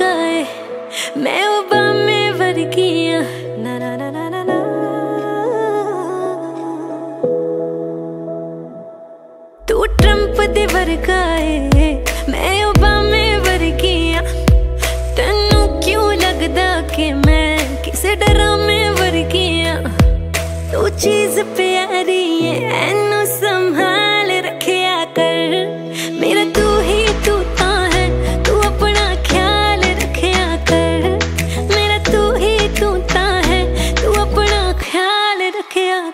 गए। मैं उबामे वर्गिया ना ना ना ना ना तू ट्रंप दे वर्गाए मैं ओबामे वर्गिया तेनू क्यों लगदा कि मैं किसे डरामे वर्गिया तू चीज़ प्यारी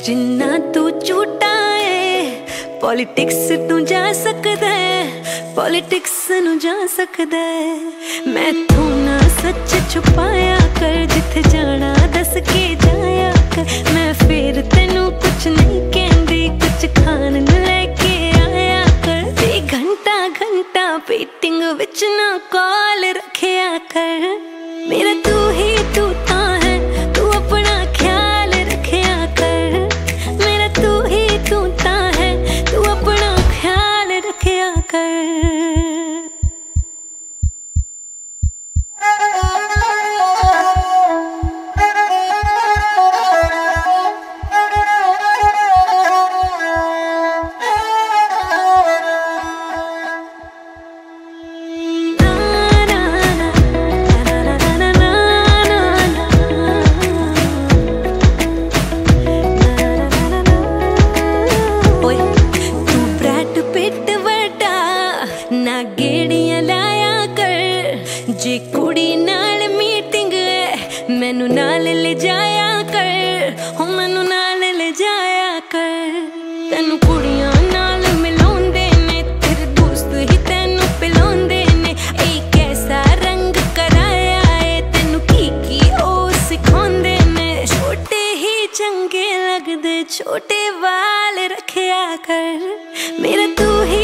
ਵਿੱਚ ਨਾ ਕੇ ਤੂੰ ਤਾਜ ਮਹਿਲ ਵਿਕਾ ਸਕਦਾ ਹੈ ਜਿੰਨਾ ਤੂੰ ਝੂਟਾ ਏ ਪੋਲਿਟਿਕਸ ਤੂੰ ਜਾ ਸਕਦਾ ਹੈ ਪੋਲਿਟਿਕਸ ਨੂੰ ਜਾ ਸਕਦਾ ਹੈ ਮੈਂ ਤੂੰ ਨਾ ਸੱਚ ਛੁਪਾਇਆ ਕਰ ਜਿੱਥੇ ਜਾਣਾ ਦੱਸ ਕੇ ਜਾਇਆ ਕਰ ਮੈਂ ਫੇਰ ਤੈਨੂੰ ਕੁਝ ਨਹੀਂ ਕਹਿੰਦੀ ਕੁਝ ਖਾਣ ਨੂੰ ਲੈ ਕੇ ਆਇਆ ਕਰ ਤੇ ਘੰਟਾ ਘੰਟਾ ਪੀਟਿੰਗ ਵਿੱਚ ਨਾ ਕਾਲ ਰੱਖਿਆ ਕਰ ਮੇਰਾ ਕੁੜੀ ਨਾਲ ਮੀਟਿੰਗ ਹੈ ਮੈਨੂੰ ਨਾਲ ਲੈ ਜਾਇਆ ਕਰ। ਹੋ ਮੈਨੂੰ ਨਾਲ ਲੈ ਜਾਇਆ ਕਰ। ਤੈਨੂੰ ਕੁੜੀਆਂ ਨਾਲ ਮਿਲਾਉਂਦੇ ਨੇ, ਤੇਰੇ ਦੋਸਤ ਹੀ ਤੈਨੂੰ ਪਿਲਾਉਂਦੇ ਨੇ। ਇਹ ਕੈਸਾ ਰੰਗ ਕਰਾਇਆ ਏ ਤੈਨੂੰ ਕੀ ਕੀ ਉਹ ਸਿਖਾਉਂਦੇ ਨੇ। ਛੋਟੇ ਹੀ ਚੰਗੇ ਲੱਗਦੇ, ਛੋਟੇ ਵਾਲ ਰੱਖਿਆ ਕਰ। ਮੇਰਾ ਤੂੰ ਹੀ